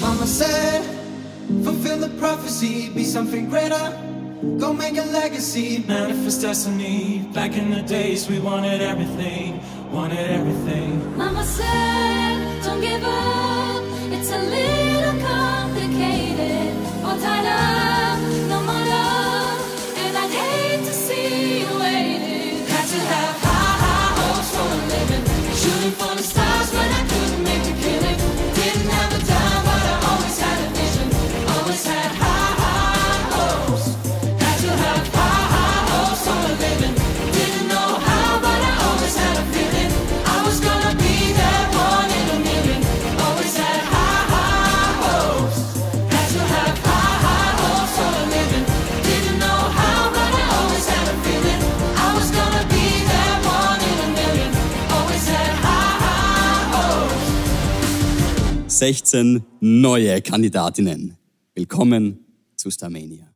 Mama said, fulfill the prophecy, be something greater. Go make a legacy, manifest destiny. Back in the days, we wanted everything, wanted everything. Mama said, don't give up, it's a 16 neue Kandidatinnen. Willkommen zu Starmania.